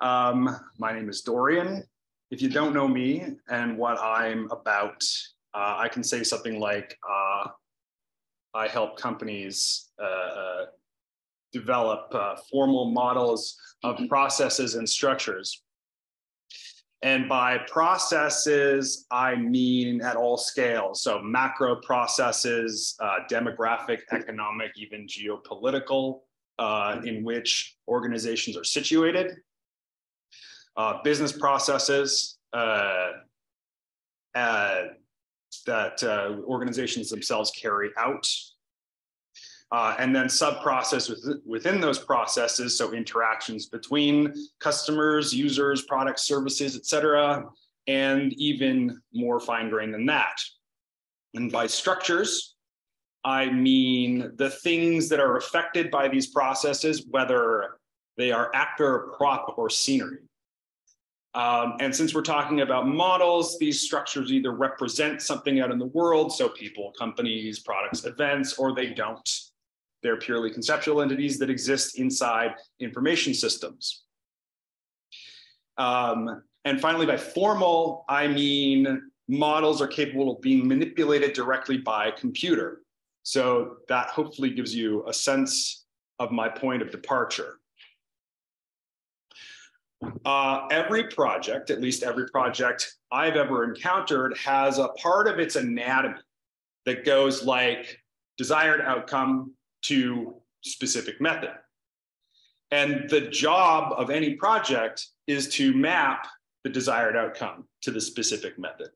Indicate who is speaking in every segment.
Speaker 1: Um, my name is Dorian. If you don't know me and what I'm about, uh, I can say something like uh, I help companies uh, uh develop uh, formal models of processes and structures. And by processes, I mean at all scales. So macro processes, uh, demographic, economic, even geopolitical, in which organizations are situated uh, business processes uh, uh, that uh, organizations themselves carry out. Uh, and then sub-process within those processes, so interactions between customers, users, products, services, et cetera, and even more fine-grained than that. And by structures, I mean the things that are affected by these processes, whether they are actor, prop, or scenery. Um, and since we're talking about models, these structures either represent something out in the world, so people, companies, products, events, or they don't. They're purely conceptual entities that exist inside information systems. Um, and finally, by formal, I mean models are capable of being manipulated directly by computer. So that hopefully gives you a sense of my point of departure. Uh, every project, at least every project I've ever encountered, has a part of its anatomy that goes like desired outcome to specific method. And the job of any project is to map the desired outcome to the specific method.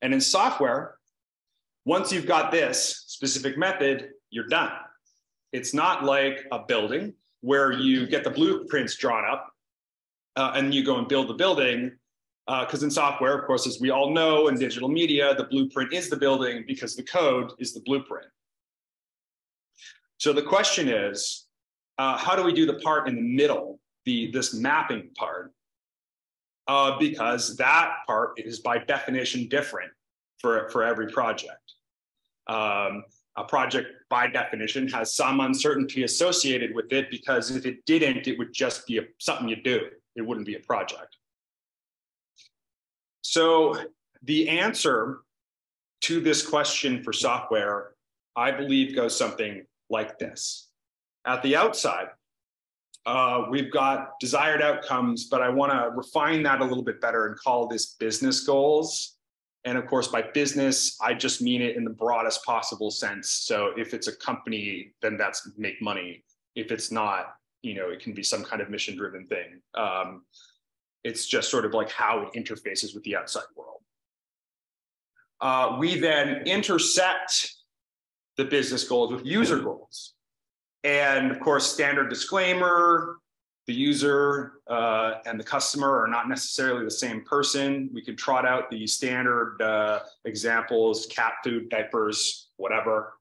Speaker 1: And in software, once you've got this specific method, you're done. It's not like a building where you get the blueprints drawn up uh, and you go and build the building. Because uh, in software, of course, as we all know, in digital media, the blueprint is the building because the code is the blueprint. So the question is, uh, how do we do the part in the middle, the this mapping part? Uh, because that part is by definition different for, for every project. Um, a project by definition has some uncertainty associated with it because if it didn't, it would just be a, something you do it wouldn't be a project. So the answer to this question for software, I believe goes something like this. At the outside, uh, we've got desired outcomes, but I want to refine that a little bit better and call this business goals. And of course, by business, I just mean it in the broadest possible sense. So if it's a company, then that's make money. If it's not, you know, it can be some kind of mission driven thing. Um, it's just sort of like how it interfaces with the outside world. Uh, we then intersect the business goals with user goals. And of course, standard disclaimer, the user uh, and the customer are not necessarily the same person. We could trot out the standard uh, examples, cat food, diapers, whatever.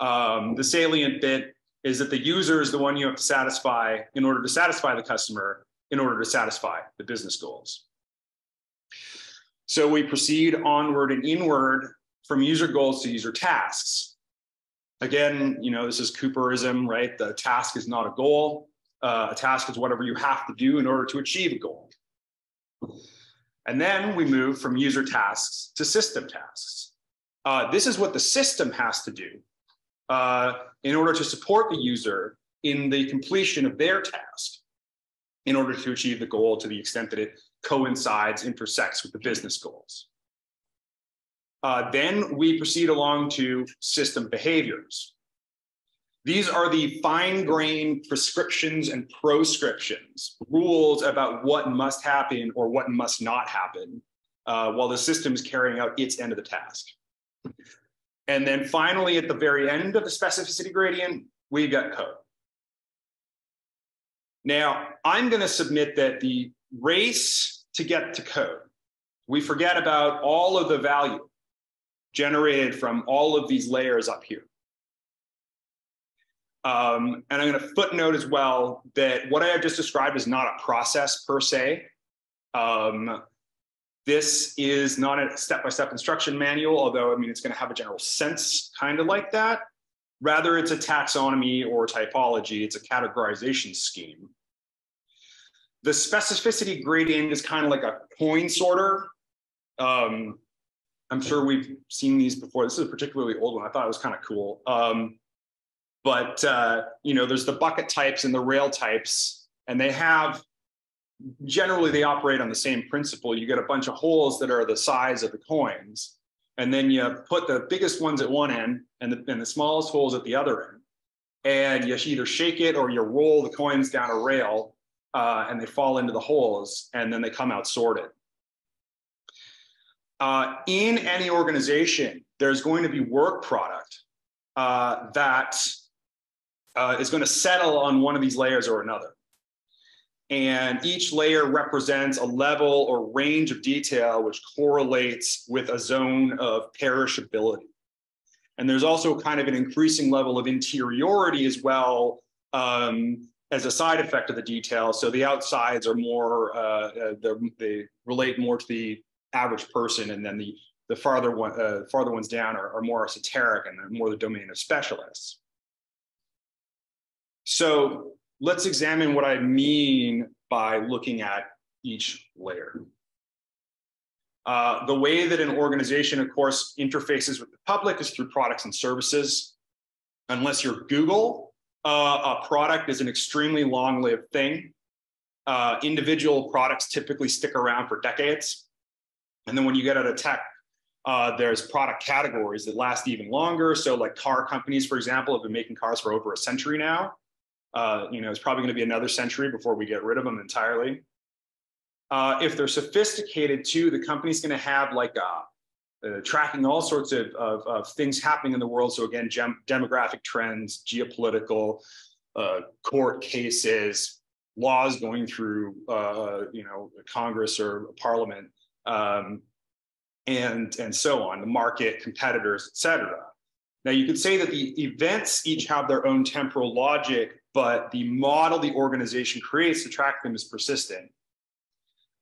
Speaker 1: Um, the salient bit is that the user is the one you have to satisfy in order to satisfy the customer, in order to satisfy the business goals. So we proceed onward and inward from user goals to user tasks. Again, you know, this is Cooperism, right? The task is not a goal. Uh, a task is whatever you have to do in order to achieve a goal. And then we move from user tasks to system tasks. Uh, this is what the system has to do uh, in order to support the user in the completion of their task in order to achieve the goal to the extent that it coincides, intersects with the business goals. Uh, then we proceed along to system behaviors. These are the fine grained prescriptions and proscriptions, rules about what must happen or what must not happen uh, while the system is carrying out its end of the task. And then finally, at the very end of the specificity gradient, we've got code. Now, I'm going to submit that the race to get to code, we forget about all of the value generated from all of these layers up here. Um, and I'm going to footnote as well that what I have just described is not a process per se. Um, this is not a step-by-step instruction manual, although I mean, it's gonna have a general sense kind of like that. Rather, it's a taxonomy or typology, it's a categorization scheme. the specificity gradient is kind of like a coin sorter. Um, I'm sure we've seen these before. This is a particularly old one. I thought it was kind of cool. Um, but uh, you know, there's the bucket types and the rail types, and they have generally they operate on the same principle. You get a bunch of holes that are the size of the coins, and then you put the biggest ones at one end and the, and the smallest holes at the other end. And you either shake it or you roll the coins down a rail uh, and they fall into the holes and then they come out sorted. Uh, in any organization, there's going to be work product uh, that uh, is going to settle on one of these layers or another. And each layer represents a level or range of detail which correlates with a zone of perishability. And there's also kind of an increasing level of interiority as well um, as a side effect of the detail. So the outsides are more, uh, uh, they relate more to the average person, and then the the farther one, uh, farther ones down are, are more esoteric and more the domain of specialists. So let's examine what I mean by looking at each layer. Uh, the way that an organization, of course, interfaces with the public is through products and services. Unless you're Google, uh, a product is an extremely long-lived thing. Uh, individual products typically stick around for decades. And then when you get out of tech, uh, there's product categories that last even longer. So like car companies, for example, have been making cars for over a century now. Uh, you know, it's probably going to be another century before we get rid of them entirely. Uh, if they're sophisticated too, the company's going to have like a, uh, tracking all sorts of, of, of, things happening in the world. So again, gem- demographic trends, geopolitical, uh, court cases, laws going through, uh, you know, Congress or Parliament, um, and and so on. The market, competitors, etc. Now you could say that the events each have their own temporal logic, but the model the organization creates to track them is persistent.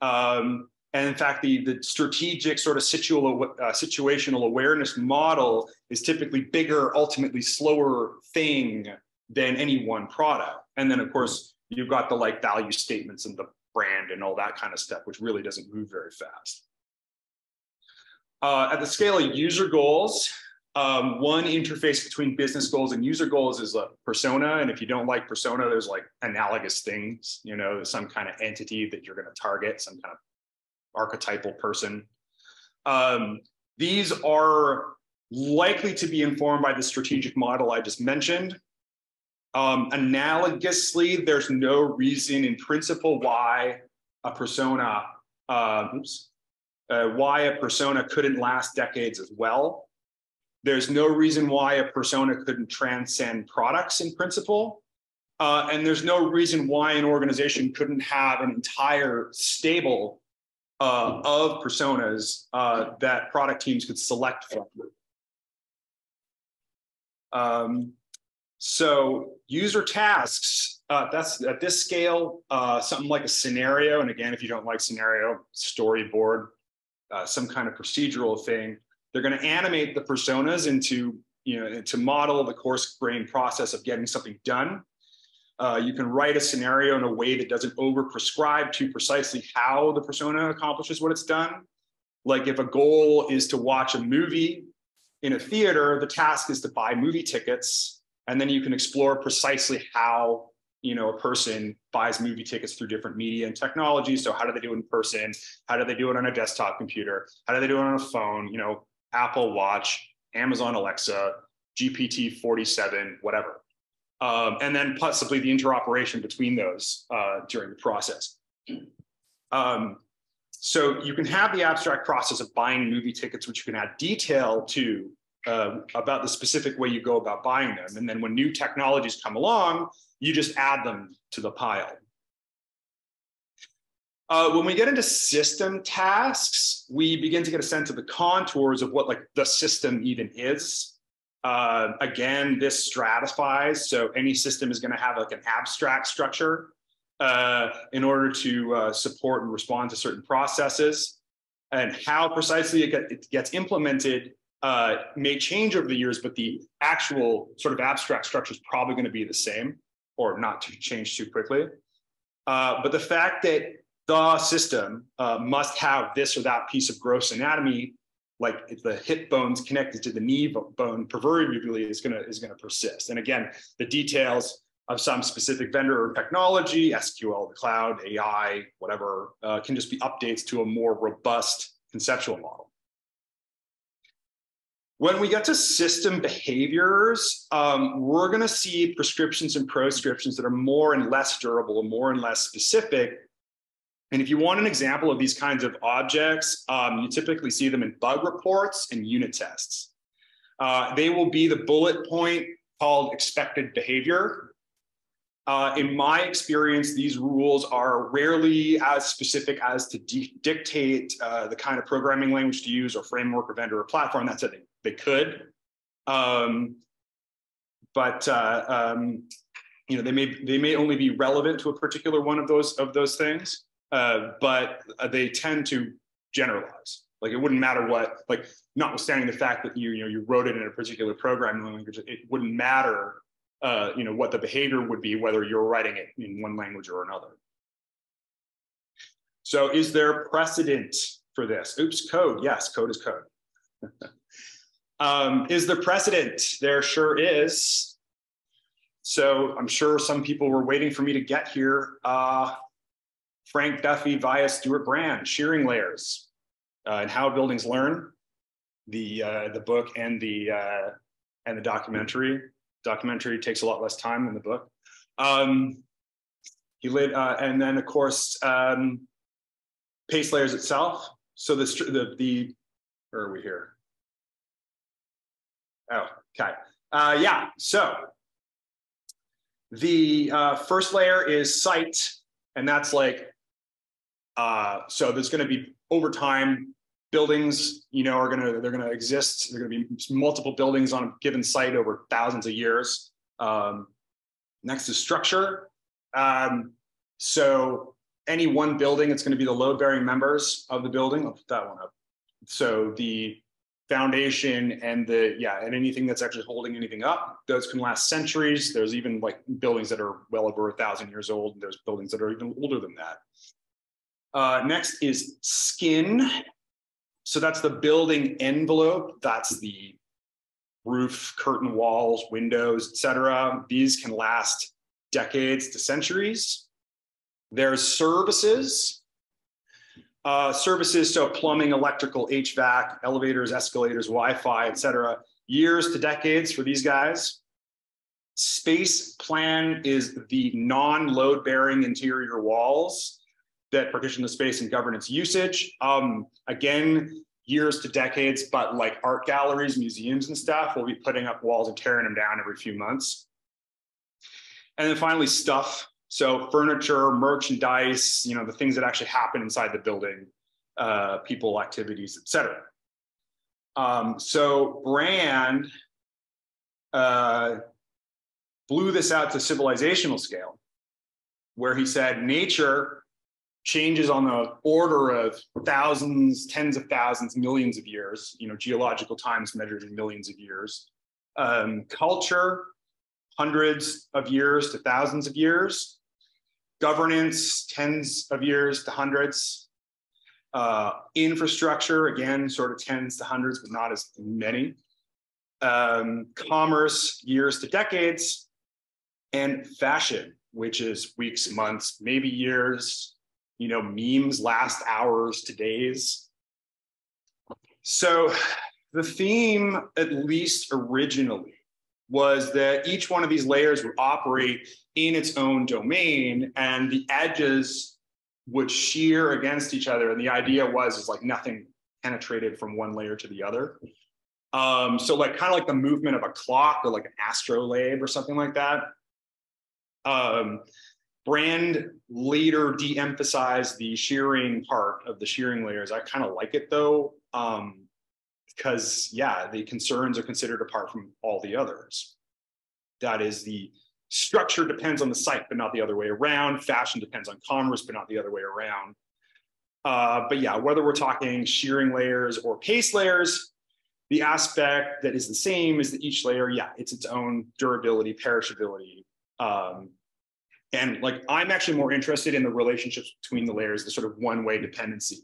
Speaker 1: Um, and in fact, the, the strategic sort of uh, situational awareness model is typically bigger, ultimately slower thing than any one product. And then of course, you've got the like value statements and the brand and all that kind of stuff, which really doesn't move very fast. Uh, at the scale of user goals, um, one interface between business goals and user goals is a persona. And if you don't like persona, there's like analogous things, you know, some kind of entity that you're going to target, some kind of archetypal person. Um, these are likely to be informed by the strategic model I just mentioned. Um, analogously, there's no reason in principle why a persona, uh, oops, uh, why a persona couldn't last decades as well. There's no reason why a persona couldn't transcend products in principle. Uh, and there's no reason why an organization couldn't have an entire stable uh, of personas uh, that product teams could select from. Um, so user tasks, uh, that's at this scale, uh, something like a scenario. And again, if you don't like scenario, storyboard, uh, some kind of procedural thing. They're going to animate the personas into, you know, to model the coarse grain process of getting something done. Uh, you can write a scenario in a way that doesn't over prescribe to precisely how the persona accomplishes what it's done. Like if a goal is to watch a movie in a theater, the task is to buy movie tickets. And then you can explore precisely how you know a person buys movie tickets through different media and technology so how do they do it in person how do they do it on a desktop computer how do they do it on a phone you know apple watch amazon alexa gpt 47 whatever. Um, and then possibly the interoperation between those uh, during the process. Um, so you can have the abstract process of buying movie tickets which you can add detail to uh, about the specific way you go about buying them. And then when new technologies come along you just add them to the pile. Uh, when we get into system tasks, we begin to get a sense of the contours of what like the system even is. Uh, again, this stratifies. So any system is going to have like an abstract structure uh, in order to uh, support and respond to certain processes. And how precisely it, get, it gets implemented uh, may change over the years, but the actual sort of abstract structure is probably going to be the same or not to change too quickly. Uh, but the fact that the system uh, must have this or that piece of gross anatomy, like if the hip bone's connected to the knee bone proverbially is gonna, is gonna persist. And again, the details of some specific vendor or technology, SQL, the cloud, AI, whatever, uh, can just be updates to a more robust conceptual model. When we get to system behaviors, um, we're going to see prescriptions and proscriptions that are more and less durable more and less specific. And if you want an example of these kinds of objects, um, you typically see them in bug reports and unit tests. Uh, they will be the bullet point called expected behavior. Uh, in my experience, these rules are rarely as specific as to dictate uh, the kind of programming language to use or framework or vendor or platform. That's it. They, they could. Um, but uh, um, you know, they may they may only be relevant to a particular one of those of those things, uh, but they tend to generalize. Like it wouldn't matter what, like notwithstanding the fact that you you know you wrote it in a particular programming language, it wouldn't matter uh, you know, what the behavior would be, whether you're writing it in one language or another. So is there precedent for this? Oops, code. Yes, code is code. um, is there precedent? There sure is. So I'm sure some people were waiting for me to get here. Uh, Frank Duffy via Stewart Brand, shearing layers uh, and how buildings learn, the uh, the book and the uh, and the documentary documentary takes a lot less time than the book. Um, he laid, uh, and then of course, um, pace layers itself. So the, the, the, where are we here? Oh, okay. Uh, yeah, so the uh, first layer is site, and that's like, uh, so there's gonna be over time, buildings, you know, are gonna they're gonna exist. They're gonna be multiple buildings on a given site over thousands of years. Um, next is structure. Um, so any one building, it's going to be the load-bearing members of the building. I'll put that one up. So the foundation and the yeah, and anything that's actually holding anything up, those can last centuries. There's even like buildings that are well over a thousand years old. And there's buildings that are even older than that. Uh, next is skin. So that's the building envelope. That's the roof, curtain walls, windows, etc. These can last decades to centuries. There's services. Uh, services, so plumbing, electrical, HVAC, elevators, escalators, Wi-Fi, etc. Years to decades for these guys. Space plan is the non-load bearing interior walls that partition the space and governance usage. Um, again, years to decades, but like art galleries, museums and stuff will be putting up walls and tearing them down every few months. And then finally stuff. So furniture, merchandise, you know, the things that actually happen inside the building, uh, people, activities, etc. Um, so Brand uh, blew this out to civilizational scale, where he said nature changes on the order of thousands, tens of thousands, millions of years, you know, geological times measured in millions of years. Um, culture, hundreds of years to thousands of years. Governance, tens of years to hundreds. Uh, infrastructure, again, sort of tens to hundreds, but not as many. Um, commerce, years to decades. And fashion, which is weeks, months, maybe years, you know, memes last hours to days. So the theme, at least originally, was that each one of these layers would operate in its own domain and the edges would shear against each other. And the idea was is like nothing penetrated from one layer to the other. Um, so like kind of like the movement of a clock or like an astrolabe or something like that. Um, Brand later de-emphasized the shearing part of the shearing layers. I kind of like it though, um, because yeah, the concerns are considered apart from all the others. That is the structure depends on the site, but not the other way around. Fashion depends on commerce, but not the other way around. Uh, but yeah, whether we're talking shearing layers or pace layers, the aspect that is the same is that each layer, yeah, it's its own durability, perishability, um, And like, I'm actually more interested in the relationships between the layers, the sort of one-way dependency.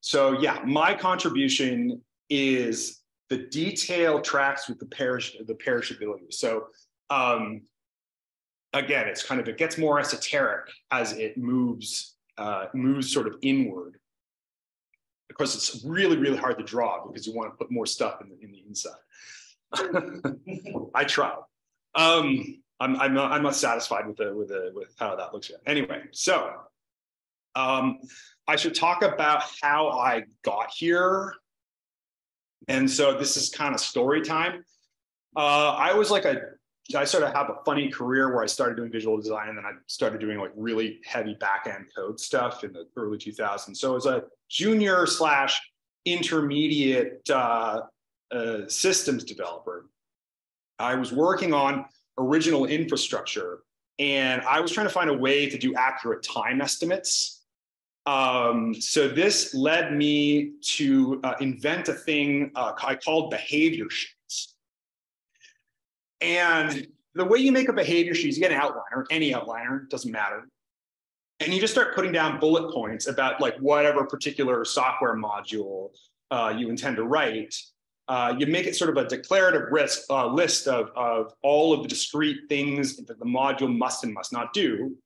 Speaker 1: So yeah, my contribution is the detail tracks with the perish the perishability. So um, again, it's kind of it gets more esoteric as it moves uh, moves sort of inward. Of course, it's really really hard to draw because you want to put more stuff in the in the inside. I try. Um, I'm I'm not, I'm not satisfied with the with the with how that looks yet. Anyway, so um, I should talk about how I got here. And so this is kind of story time. Uh, I was like a, I sort of have a funny career where I started doing visual design and then I started doing like really heavy back end code stuff in the early 2000s. So as a junior slash intermediate uh, uh, systems developer, I was working on original infrastructure and I was trying to find a way to do accurate time estimates um, so this led me to uh, invent a thing uh, I called behavior sheets. And the way you make a behavior sheet is you get an outliner, any outliner, doesn't matter. And you just start putting down bullet points about like whatever particular software module uh, you intend to write. Uh, you make it sort of a declarative risk, uh, list of, of all of the discrete things that the module must and must not do.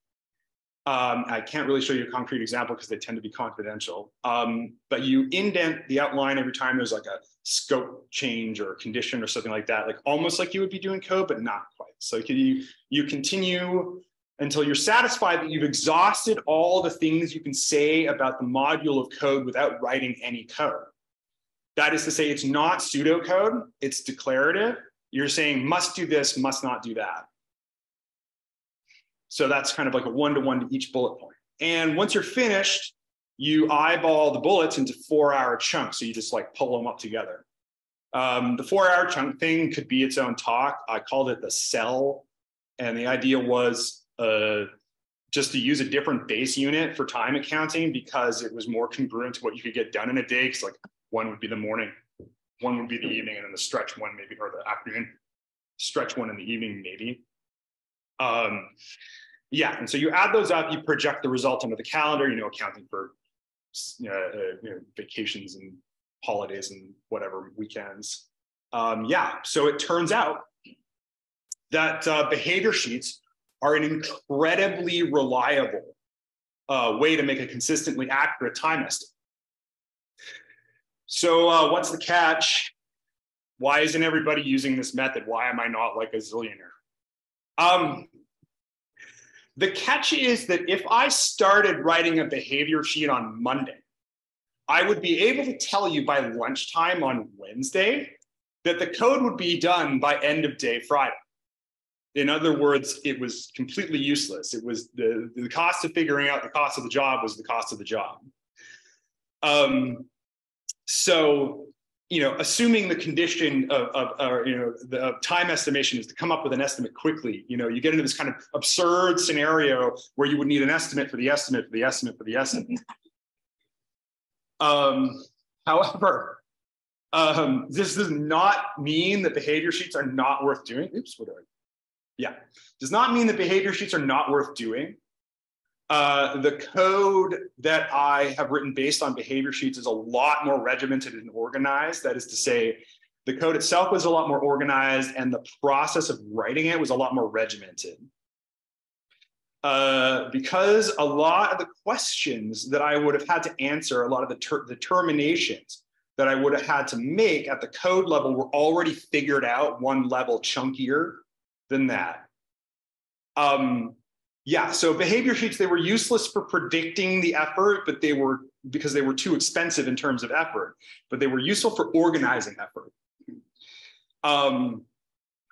Speaker 1: Um, I can't really show you a concrete example because they tend to be confidential. Um, but you indent the outline every time there's like a scope change or condition or something like that, like almost like you would be doing code, but not quite. So you, you continue until you're satisfied that you've exhausted all the things you can say about the module of code without writing any code. That is to say, it's not pseudocode, it's declarative. You're saying must do this, must not do that. So that's kind of like a one to one to each bullet point. And once you're finished, you eyeball the bullets into four hour chunks. So you just like pull them up together. Um, the four hour chunk thing could be its own talk. I called it the cell. And the idea was uh, just to use a different base unit for time accounting because it was more congruent to what you could get done in a day. Because like one would be the morning, one would be the evening, and then the stretch one maybe, or the afternoon, stretch one in the evening maybe. Um, yeah, and so you add those up, you project the result onto the calendar, you know, accounting for uh, uh, you know, vacations and holidays and whatever weekends. Um, yeah, so it turns out that uh, behavior sheets are an incredibly reliable uh, way to make a consistently accurate time estimate. So uh, what's the catch? Why isn't everybody using this method? Why am I not like a zillionaire? Um, the catch is that if I started writing a behavior sheet on Monday, I would be able to tell you by lunchtime on Wednesday that the code would be done by end of day Friday. In other words, it was completely useless. It was the, the cost of figuring out the cost of the job was the cost of the job. Um, so you know, assuming the condition of, of, of you know, the time estimation is to come up with an estimate quickly, you know, you get into this kind of absurd scenario where you would need an estimate for the estimate for the estimate for the estimate. um, however, um, this does not mean that behavior sheets are not worth doing. Oops, what do I? Yeah, does not mean that behavior sheets are not worth doing. Uh, the code that I have written based on behavior sheets is a lot more regimented and organized. That is to say, the code itself was a lot more organized and the process of writing it was a lot more regimented. Uh, because a lot of the questions that I would have had to answer, a lot of the determinations that I would have had to make at the code level were already figured out one level chunkier than that. Um, yeah, so behavior sheets, they were useless for predicting the effort, but they were because they were too expensive in terms of effort, but they were useful for organizing effort. Um,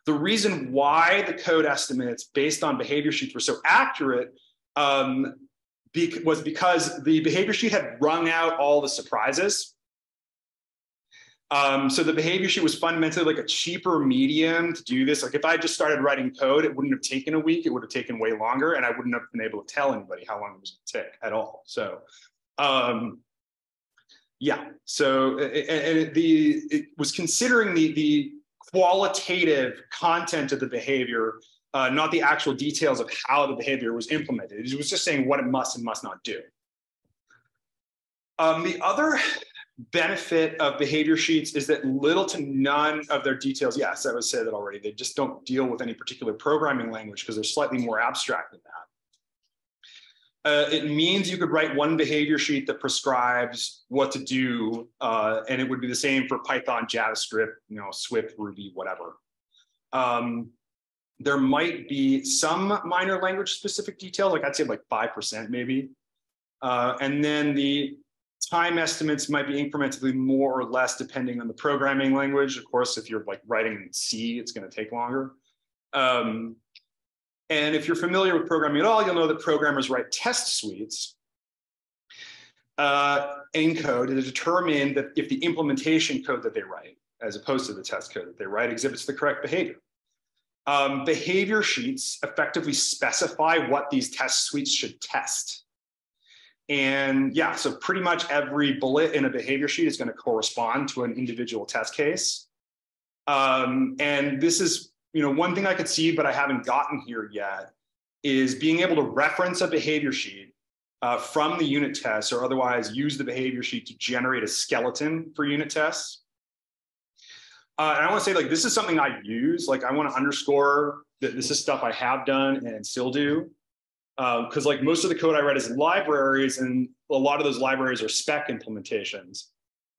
Speaker 1: the reason why the code estimates based on behavior sheets were so accurate um, be was because the behavior sheet had wrung out all the surprises. Um, so the behavior sheet was fundamentally like a cheaper medium to do this. Like if I just started writing code, it wouldn't have taken a week. It would have taken way longer, and I wouldn't have been able to tell anybody how long it was going to take at all. So, um, yeah. So and the it was considering the the qualitative content of the behavior, uh, not the actual details of how the behavior was implemented. It was just saying what it must and must not do. Um, the other benefit of behavior sheets is that little to none of their details, yes, I would say that already, they just don't deal with any particular programming language because they're slightly more abstract than that. Uh, it means you could write one behavior sheet that prescribes what to do, uh, and it would be the same for Python, JavaScript, you know, Swift, Ruby, whatever. Um, there might be some minor language specific details, like I'd say like 5% maybe. Uh, and then the time estimates might be incrementally more or less depending on the programming language. Of course, if you're like writing in C, it's going to take longer. Um, and if you're familiar with programming at all, you'll know that programmers write test suites uh, in code to determine that if the implementation code that they write, as opposed to the test code that they write, exhibits the correct behavior. Um, behavior sheets effectively specify what these test suites should test. And yeah, so pretty much every bullet in a behavior sheet is going to correspond to an individual test case. Um, and this is, you know, one thing I could see, but I haven't gotten here yet, is being able to reference a behavior sheet uh, from the unit tests or otherwise use the behavior sheet to generate a skeleton for unit tests. Uh, and I want to say like this is something I use. Like I want to underscore that this is stuff I have done and still do because um, like most of the code I write is libraries, and a lot of those libraries are spec implementations.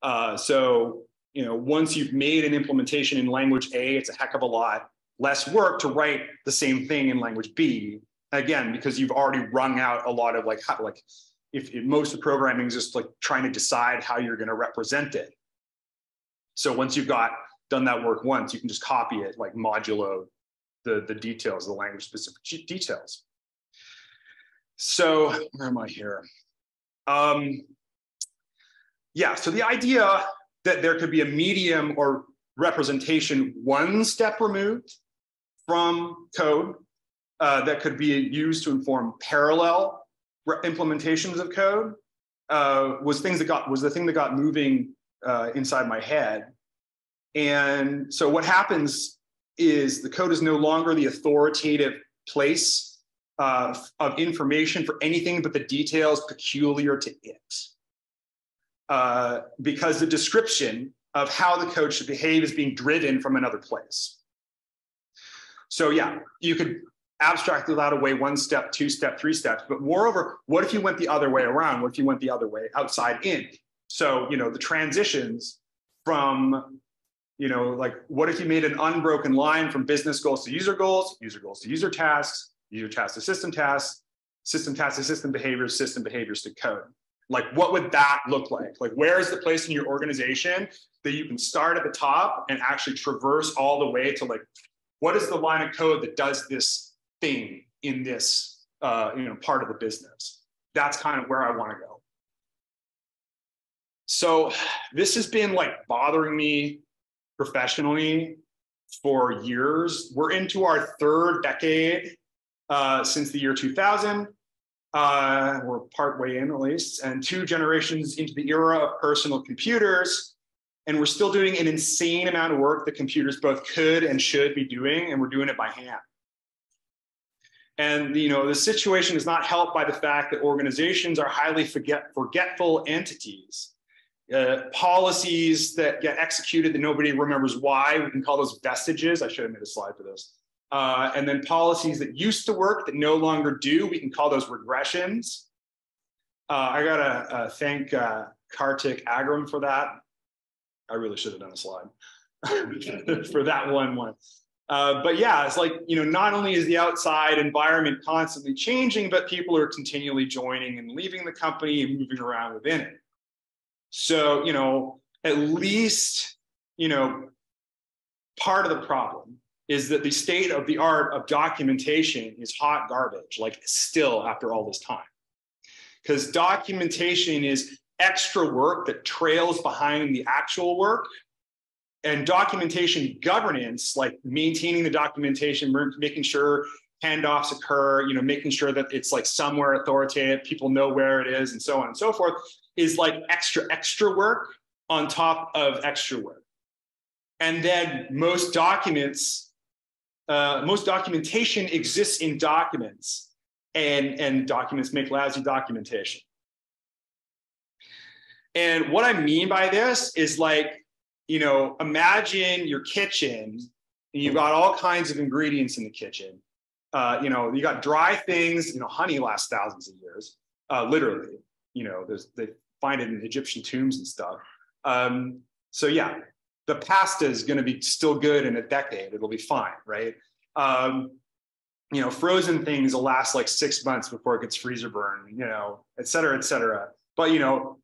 Speaker 1: Uh, so you know, once you've made an implementation in language A, it's a heck of a lot less work to write the same thing in language B. Again, because you've already wrung out a lot of like how, like if, if most of programming is just like trying to decide how you're going to represent it. So once you've got done that work once, you can just copy it like modulo the the details, the language specific details. So where am I here? Um, yeah, so the idea that there could be a medium or representation one step removed from code uh, that could be used to inform parallel implementations of code uh, was things that got was the thing that got moving uh, inside my head. And so what happens is the code is no longer the authoritative place uh, of information for anything but the details peculiar to it. Uh, because the description of how the code should behave is being driven from another place. So yeah, you could abstractly that away one step, two step, three steps. But moreover, what if you went the other way around? What if you went the other way, outside in? So, you know, the transitions from, you know, like what if you made an unbroken line from business goals to user goals, user goals to user tasks, user tasks to system tasks, system tasks to system behaviors, system behaviors to code. Like, what would that look like? Like, where is the place in your organization that you can start at the top and actually traverse all the way to like, what is the line of code that does this thing in this, uh, you know, part of the business? That's kind of where I want to go. So this has been like bothering me professionally for years. We're into our third decade uh, since the year 2000. Uh, we're partway in at least, and two generations into the era of personal computers. And we're still doing an insane amount of work that computers both could and should be doing, and we're doing it by hand. And you know, the situation is not helped by the fact that organizations are highly forget, forgetful entities. Uh, policies that get executed that nobody remembers why, we can call those vestiges. I should have made a slide for this. Uh, and then policies that used to work that no longer do, we can call those regressions. Uh, I gotta uh, thank uh, Kartik Agaram for that. I really should have done a slide for that one one. Uh, but yeah, it's like, you know, not only is the outside environment constantly changing, but people are continually joining and leaving the company and moving around within it. So, you know, at least, you know, part of the problem is that the state of the art of documentation is hot garbage, like still after all this time. Because documentation is extra work that trails behind the actual work. And documentation governance, like maintaining the documentation, making sure handoffs occur, you know, making sure that it's like somewhere authoritative, people know where it is, and so on and so forth, is like extra, extra work on top of extra work. And then most documents, uh, most documentation exists in documents and, and documents make lousy documentation. And what I mean by this is like, you know, imagine your kitchen and you've got all kinds of ingredients in the kitchen. Uh, you know, you got dry things, you know, honey lasts thousands of years, uh, literally. You know, there's, they find it in Egyptian tombs and stuff. Um, so yeah, the pasta is going to be still good in a decade. It'll be fine, right? Um, you know, frozen things will last like six months before it gets freezer burn, you know, et cetera, et cetera. But you know,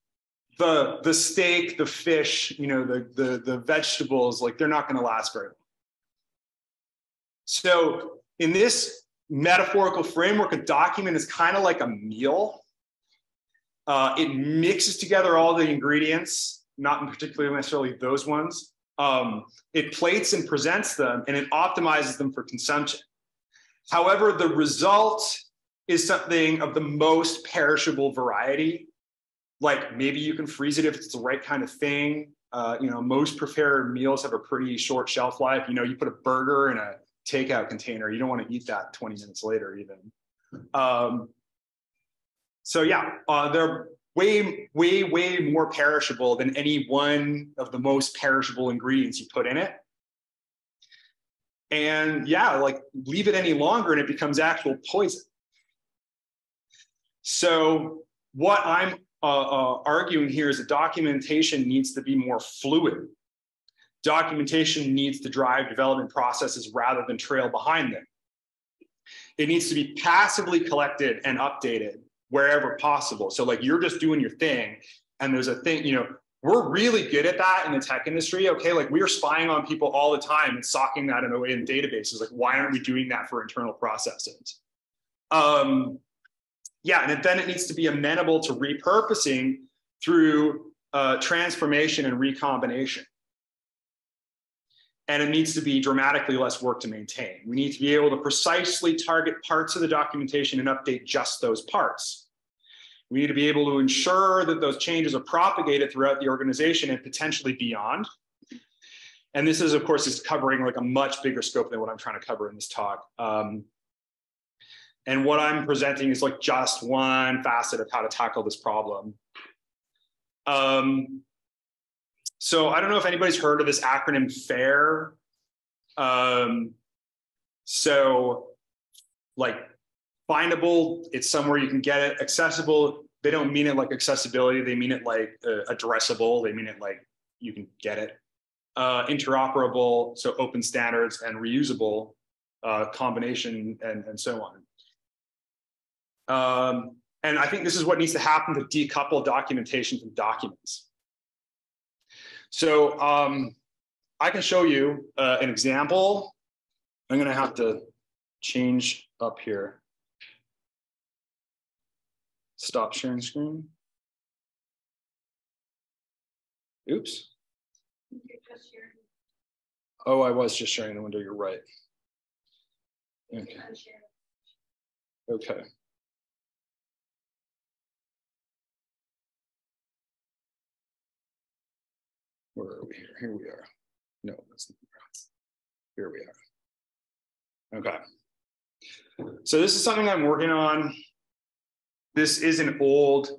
Speaker 1: the the steak, the fish, you know, the the the vegetables, like they're not going to last very long. So in this metaphorical framework, a document is kind of like a meal. Uh, it mixes together all the ingredients, not particularly necessarily those ones. Um, it plates and presents them, and it optimizes them for consumption. However, the result is something of the most perishable variety like maybe you can freeze it if it's the right kind of thing. Uh, you know, most prepared meals have a pretty short shelf life. You know, you put a burger in a takeout container, you don't want to eat that 20 minutes later, even. Um, so yeah, uh, they're way, way, way more perishable than any one of the most perishable ingredients you put in it. And yeah, like leave it any longer and it becomes actual poison. So what I'm uh, uh, arguing here is that documentation needs to be more fluid. Documentation needs to drive development processes rather than trail behind them. It needs to be passively collected and updated wherever possible. So like you're just doing your thing and there's a thing, you know, we're really good at that in the tech industry. Okay, like we are spying on people all the time and socking that in, a way in databases. Like, why aren't we doing that for internal processes? Um, yeah, and then it needs to be amenable to repurposing through uh, transformation and recombination. And it needs to be dramatically less work to maintain. We need to be able to precisely target parts of the documentation and update just those parts. We need to be able to ensure that those changes are propagated throughout the organization and potentially beyond. And this is, of course, is covering like a much bigger scope than what I'm trying to cover in this talk. Um, and what I'm presenting is like just one facet of how to tackle this problem. Um, so I don't know if anybody's heard of this acronym FAIR. Um, so like findable, it's somewhere you can get it. Accessible, they don't mean it like accessibility. They mean it like uh, addressable. They mean it like you can get it. Uh, interoperable, so open standards and reusable uh, combination and, and so on. Um, and I think this is what needs to happen to decouple documentation from documents. So um, I can show you uh, an example. I'm going to have to change up here. Stop sharing screen. Oops. Oh, I was just sharing the window. You're right. Okay. Okay. Where are we here? Here we are. No, that's not here we are. Okay. So this is something I'm working on. This is an old,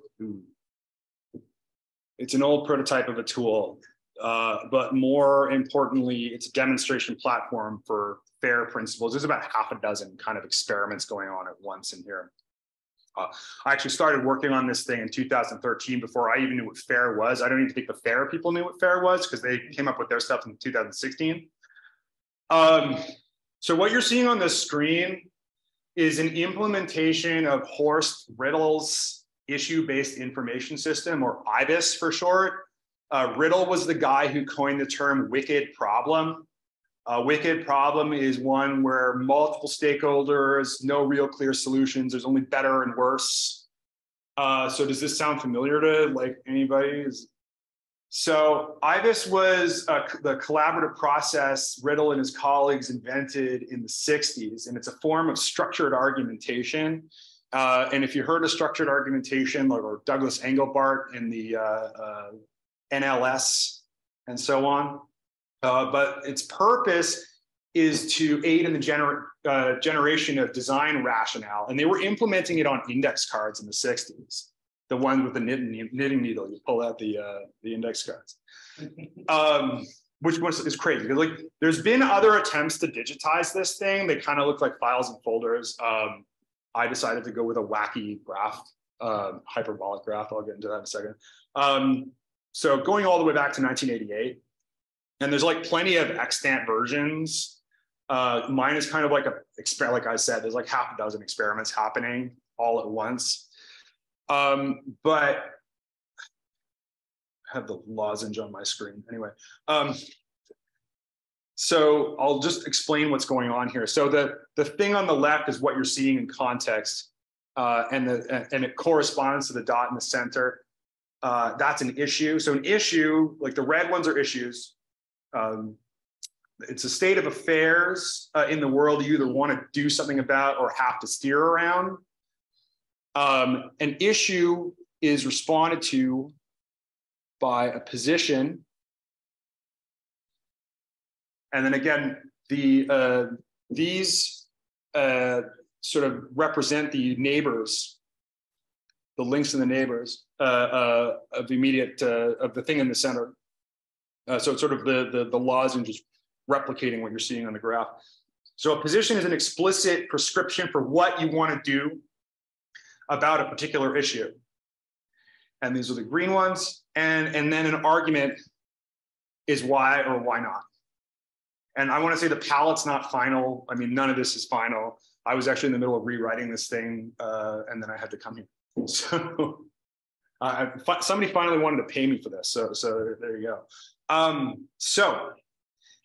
Speaker 1: it's an old prototype of a tool, uh, but more importantly, it's a demonstration platform for FAIR principles. There's about half a dozen kind of experiments going on at once in here. Uh, I actually started working on this thing in 2013 before I even knew what FAIR was. I don't even think the FAIR people knew what FAIR was because they came up with their stuff in 2016. Um, so what you're seeing on the screen is an implementation of Horst Rittel's issue-based information system, or IBIS for short. Uh, Rittel was the guy who coined the term wicked problem. A wicked problem is one where multiple stakeholders, no real clear solutions. There's only better and worse. Uh, so does this sound familiar to like anybody? So IBIS was a, the collaborative process Rittel and his colleagues invented in the 60s, and it's a form of structured argumentation. Uh, and if you heard of structured argumentation, like or Douglas Engelbart in the uh, uh NLS and so on, Uh, but its purpose is to aid in the gener uh, generation of design rationale. And they were implementing it on index cards in the 60s, the ones with the knitting, knitting needle, you pull out the, uh, the index cards. Um, which was is crazy. Like there's been other attempts to digitize this thing. They kind of look like files and folders. Um, I decided to go with a wacky graph, uh, hyperbolic graph. I'll get into that in a second. Um, so going all the way back to 1988, and there's like plenty of extant versions. Uh, mine is kind of like a experiment, like I said, there's like half a dozen experiments happening all at once. Um, but I have the lozenge on my screen anyway. Um, so I'll just explain what's going on here. So the, the thing on the left is what you're seeing in context, uh, and, the, and it corresponds to the dot in the center. Uh, that's an issue. So an issue, like the red ones are issues. Um, it's a state of affairs uh, in the world you either want to do something about or have to steer around. Um, an issue is responded to by a position. And then again, the uh, these uh, sort of represent the neighbors, the links in the neighbors uh, uh of the immediate uh, of the thing in the center. Uh, so it's sort of the, the the lozenge just replicating what you're seeing on the graph. So a position is an explicit prescription for what you want to do about a particular issue and these are the green ones. And, and then an argument is why or why not. And I want to say the palette's not final. I mean, none of this is final. I was actually in the middle of rewriting this thing, uh, and then I had to come here. So uh, somebody finally wanted to pay me for this. So, so there you go. Um, so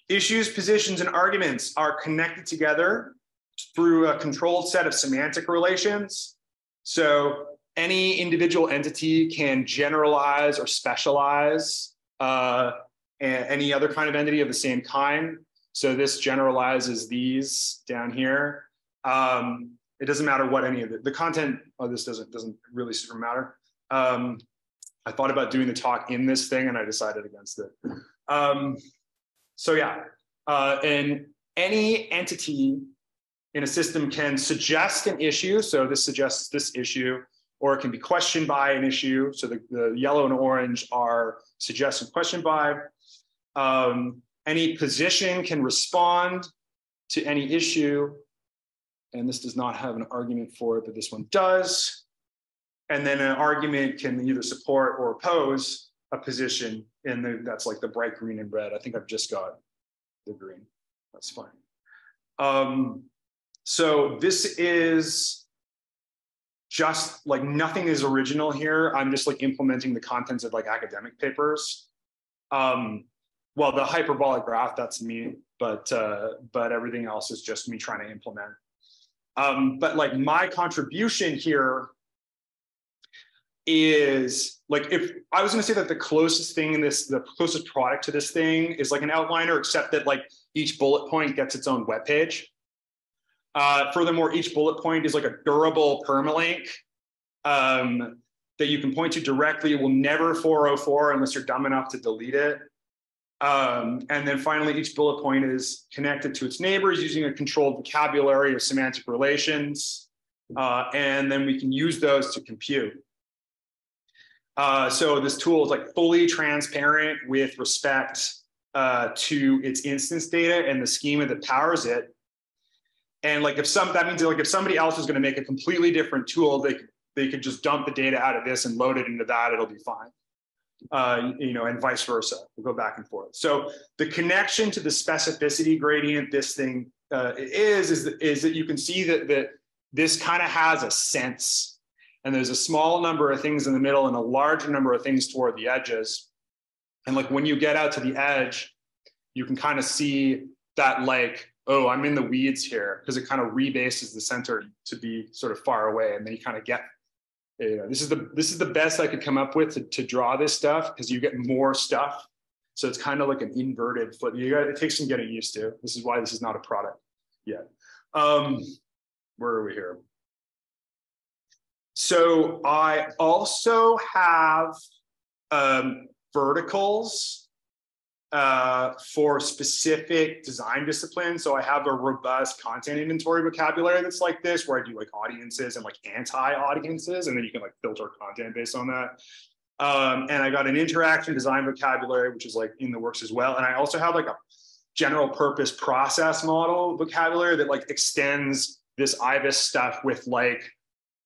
Speaker 1: issues, positions, and arguments are connected together through a controlled set of semantic relations. So any individual entity can generalize or specialize uh, any other kind of entity of the same kind. So this generalizes these down here. Um, it doesn't matter what any of it, the content of this doesn't, doesn't really super matter. Um, I thought about doing the talk in this thing and I decided against it. Um, so yeah, uh, and any entity in a system can suggest an issue. So this suggests this issue or it can be questioned by an issue. So the, the yellow and orange are suggested questioned by. Um, any position can respond to any issue. And this does not have an argument for it, but this one does. And then an argument can either support or oppose a position and the, that's like the bright green and red. I think I've just got the green. That's fine. Um, so this is just like nothing is original here. I'm just like implementing the contents of like academic papers. Um, well, the hyperbolic graph, that's me, but uh, but everything else is just me trying to implement. Um, but like my contribution here is like if I was going to say that the closest thing in this, the closest product to this thing is like an outliner, except that like each bullet point gets its own web page. Uh, furthermore, each bullet point is like a durable permalink um, that you can point to directly. It will never 404 unless you're dumb enough to delete it. Um, and then finally, each bullet point is connected to its neighbors using a controlled vocabulary of semantic relations. Uh, and then we can use those to compute. Uh, so this tool is like fully transparent with respect uh, to its instance data and the schema that powers it. And like if some that means like if somebody else is going to make a completely different tool, they they could just dump the data out of this and load it into that. It'll be fine. Uh, you know, and vice versa. We'll go back and forth. So the connection to the specificity gradient, this thing uh, is is is that you can see that that this kind of has a sense, and there's a small number of things in the middle and a larger number of things toward the edges. And like when you get out to the edge, you can kind of see that like oh, I'm in the weeds here because it kind of rebases the center to be sort of far away. And then you kind of get, you know, this is the, this is the best I could come up with to, to draw this stuff because you get more stuff. So it's kind of like an inverted flip. You got, it takes some getting used to. This is why this is not a product yet. Um, where are we here? So I also have um, verticals uh, for specific design disciplines. So I have a robust content inventory vocabulary that's like this, where I do like audiences and like anti-audiences, and then you can like filter content based on that. Um, and I got an interaction design vocabulary, which is like in the works as well. And I also have like a general purpose process model vocabulary that like extends this IBIS stuff with like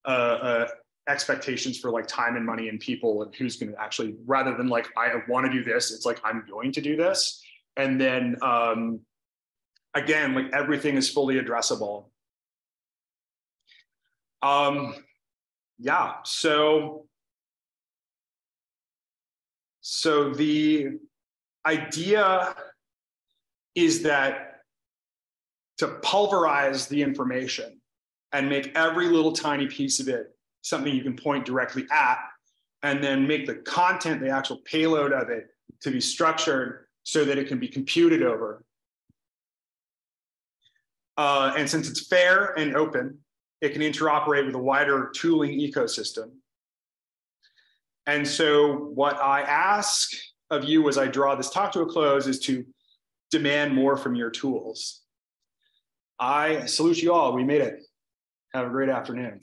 Speaker 1: uh, uh, expectations for like time and money and people and who's going to actually rather than like I want to do this, it's like I'm going to do this. And then um, again, like everything is fully addressable. Um, yeah, so so the idea is that to pulverize the information and make every little tiny piece of it something you can point directly at, and then make the content, the actual payload of it, to be structured so that it can be computed over. Uh, and since it's fair and open, it can interoperate with a wider tooling ecosystem. And so, what I ask of you as I draw this talk to a close is to demand more from your tools. I salute you all. We made it. Have a great afternoon.